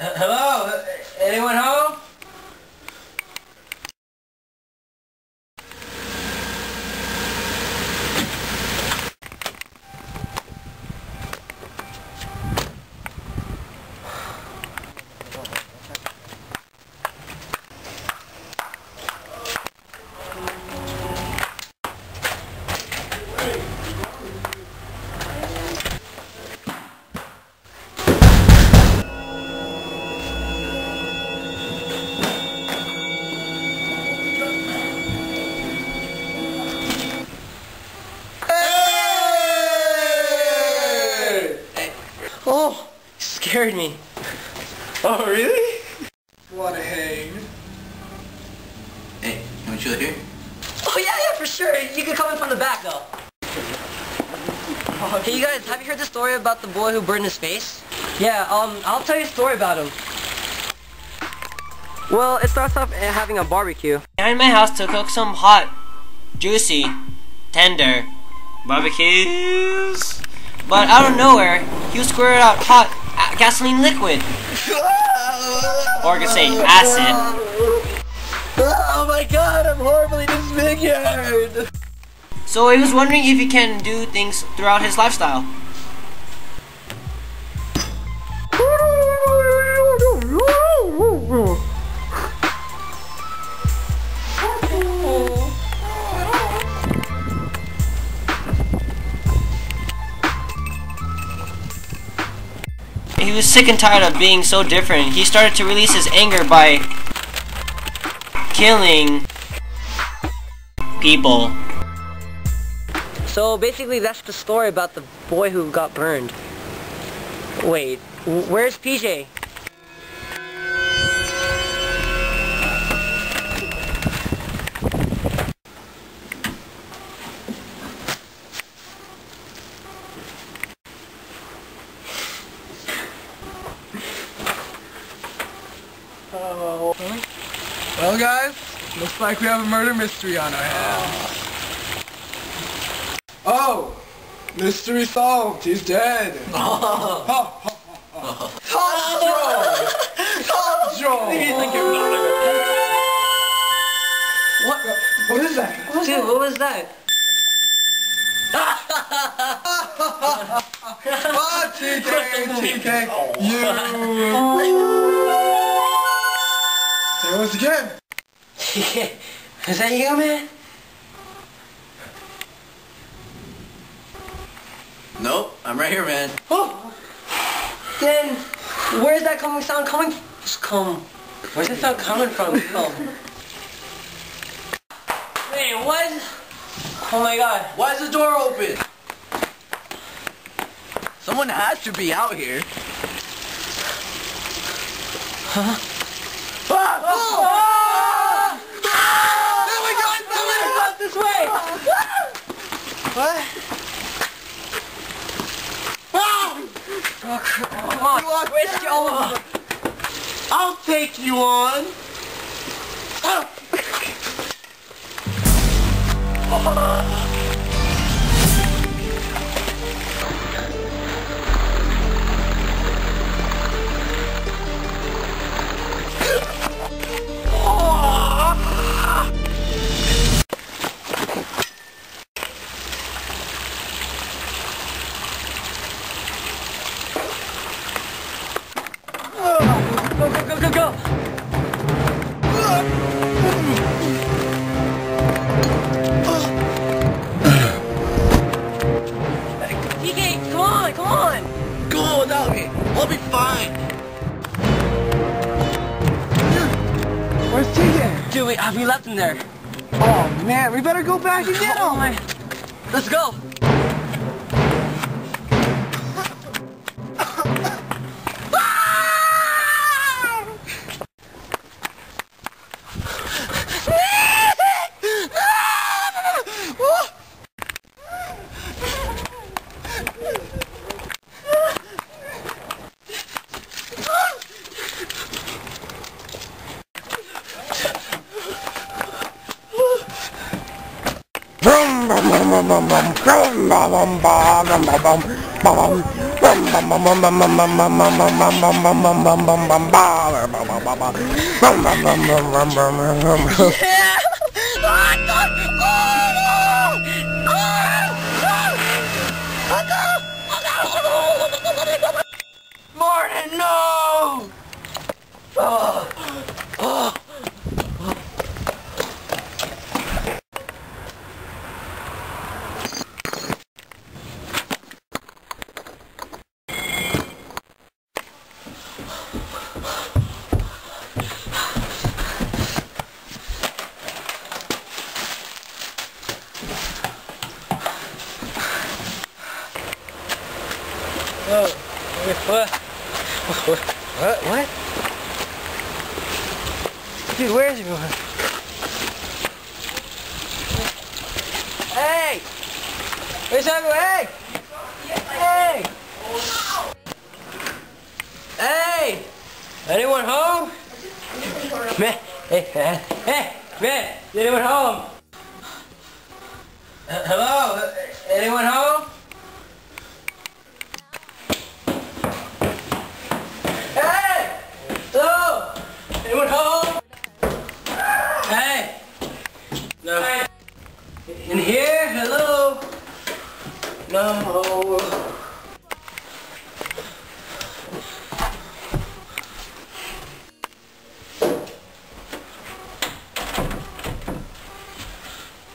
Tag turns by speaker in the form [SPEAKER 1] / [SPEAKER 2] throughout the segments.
[SPEAKER 1] Hello? Scared me.
[SPEAKER 2] Oh, really?
[SPEAKER 3] Wanna hang?
[SPEAKER 2] Hey, can we chill here?
[SPEAKER 1] Oh yeah, yeah, for sure. You can come in from the back though. Hey, you guys, have you heard the story about the boy who burned his face? Yeah, um, I'll tell you a story about him. Well, it starts off having a barbecue.
[SPEAKER 4] Behind my house to cook some hot, juicy, tender barbecues. But out of nowhere, he squirted out hot Uh, gasoline liquid. or I could say acid.
[SPEAKER 3] Oh my god, I'm horribly disfigured!
[SPEAKER 4] So he was wondering if he can do things throughout his lifestyle. Sick and tired of being so different. He started to release his anger by killing people.
[SPEAKER 1] So basically, that's the story about the boy who got burned. Wait, where's PJ?
[SPEAKER 3] Guys, looks like we have a murder mystery on our hands. Oh! Mystery solved. He's dead. Ha, ha, ha. Top draw! Top draw!
[SPEAKER 1] What?
[SPEAKER 3] What is that?
[SPEAKER 1] Dude, what was that?
[SPEAKER 3] Ah, TK, TK, you. There was again.
[SPEAKER 1] Is that you, man?
[SPEAKER 2] Nope, I'm right here, man.
[SPEAKER 1] Oh. Then, where's that coming sound coming? Just come. Where's the sound coming from? Oh. Wait, what? Oh my god.
[SPEAKER 2] Why is the door open? Someone has to be out here. Huh?
[SPEAKER 1] Ah!
[SPEAKER 3] Oh my god,
[SPEAKER 1] Not this way!
[SPEAKER 3] What?
[SPEAKER 1] Oh, come on. Where's Joe?
[SPEAKER 3] I'll take you on.
[SPEAKER 1] Go,
[SPEAKER 2] be fine.
[SPEAKER 3] Where's TJ?
[SPEAKER 1] Dude, wait, have you left him there?
[SPEAKER 3] Oh man, we better go back and get
[SPEAKER 1] Oh
[SPEAKER 3] him.
[SPEAKER 1] my. Let's go!
[SPEAKER 3] Martin,
[SPEAKER 1] what?
[SPEAKER 5] What? Dude, where is everyone? Hey! Where's everyone? Hey! Hey! Hey! Anyone home? Man, hey, man, hey, man, anyone home? Uh, hello? Anyone home? Hey! Hello? Anyone home? Hey! No. In here? Hello? No.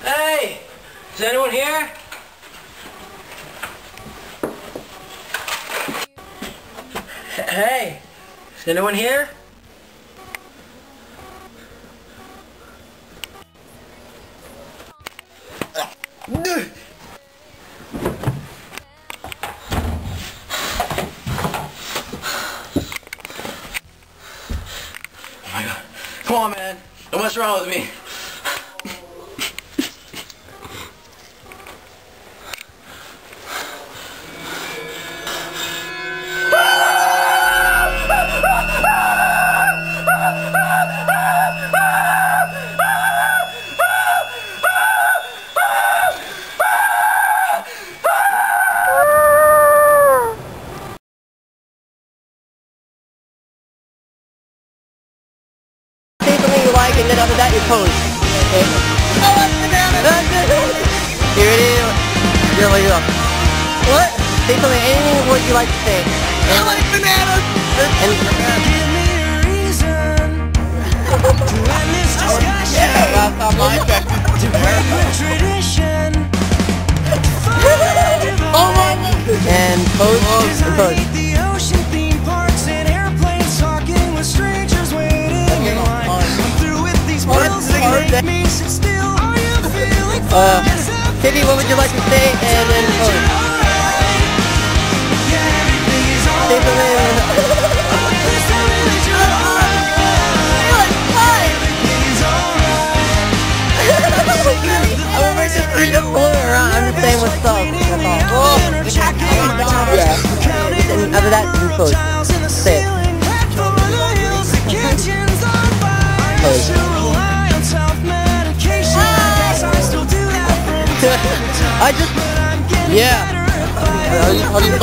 [SPEAKER 5] Hey! Is anyone here? Hey! Is anyone here?
[SPEAKER 2] Oh my god. Come on, man. Don't mess around with me.
[SPEAKER 5] Like and then after that you pose. Okay? I like bananas! Here it is. Here, look it up. What? Say something, anything what you like to say. I like bananas! And, yeah, that's not my Oh my And pose, and pose. Uh? Kitty, what would you like to say? And then pose.
[SPEAKER 6] alright? Yeah,
[SPEAKER 5] Say something.
[SPEAKER 6] Just tell me that you're alright. Everything.
[SPEAKER 5] I'm just just fooling around. I'm just saying what's up. That's all. Yeah. And after that, you pose.
[SPEAKER 6] I
[SPEAKER 5] just. Yeah.
[SPEAKER 6] better at finding
[SPEAKER 5] How do you, how do you